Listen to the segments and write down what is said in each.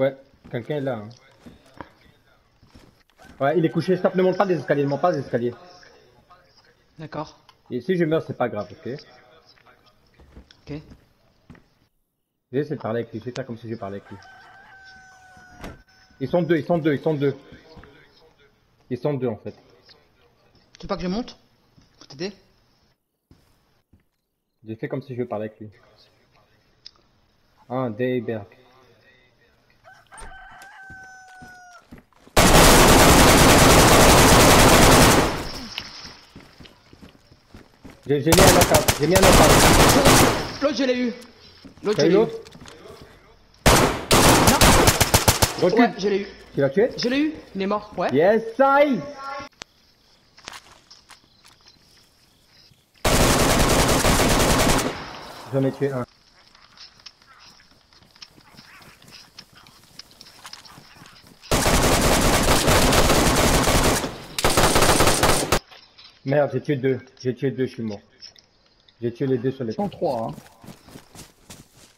Ouais, quelqu'un est là. hein. Ouais, il est couché. Stop, ne monte pas des escaliers, ne monte pas des escaliers. D'accord. Et si je meurs, c'est pas grave, ok Ok. Je vais essayer de parler avec lui. Je vais faire comme si je parlais avec lui. Ils sont deux, ils sont deux, ils sont deux. Ils sont deux en fait. Tu veux pas que je monte? Pour t'aider? J'ai fait comme si je parlais avec lui. Ah, Dayberg. J'ai mis un knockout, j'ai mis un knockout. L'autre, je l'ai eu. L'autre, je l'ai eu. Recule. ouais, je l'ai eu. Tu l'as tué Je l'ai eu. Il est mort. Ouais. Yes, I J'en ai tué un. Merde, j'ai tué deux. J'ai tué deux, je suis mort. J'ai tué les deux sur les 103, hein.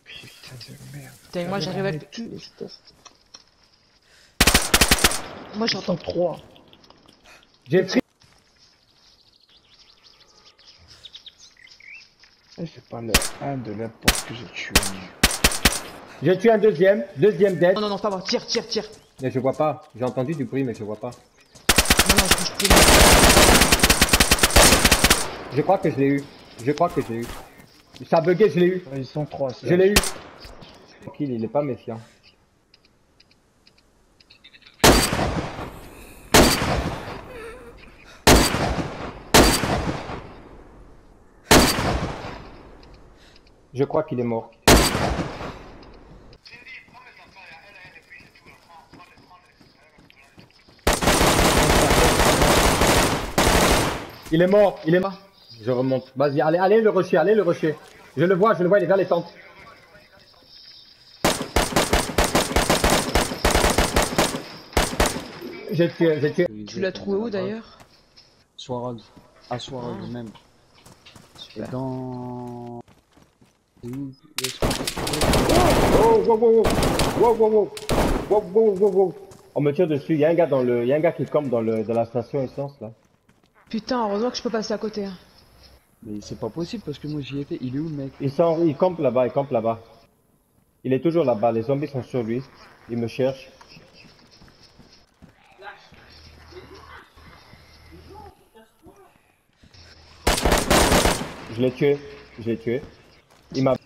Putain de merde. Putain, moi, j'arrive à... Tous les tests. Moi, j'entends. 103. J'ai pris. Et c'est pas le 1 de la porte que j'ai tué. J'ai tué un deuxième. Deuxième dead. Non, non, non, c'est pas moi. Tire, tire, tire. Mais je vois pas. J'ai entendu du bruit, mais je vois pas. Non, non, je bouge plus. Je crois que je l'ai eu. Je crois que je l'ai eu. Ça a bugué, je l'ai eu. Ils sont 3. Je l'ai eu. Kill, il est pas méfiant. Je crois qu'il est mort. Il est mort, il est mort. Je remonte. Vas-y, allez, allez le rocher, allez le rocher. Je le vois, je le vois, il est vers les tentes. J'ai tué, j'ai tué. Tu l'as trouvé où d'ailleurs Soirag. À Soirag Ah. même. Et Super. dans. C'est où Oh, wow, wow, wow. Wow, wow, wow. Wow, wow, wow, wow. On me tire dessus. Il y a un gars dans le, y a un gars qui campe dans le, dans la station essence là. Putain, heureusement que je peux passer à côté. hein. Mais c'est pas possible parce que moi j'y étais. Il est où le mec? Il sort, il campe là-bas, il campe là-bas. Il est toujours là-bas. Les zombies sont sur lui. Il me cherche. Je l'ai tué. Je l'ai tué. Il m'a.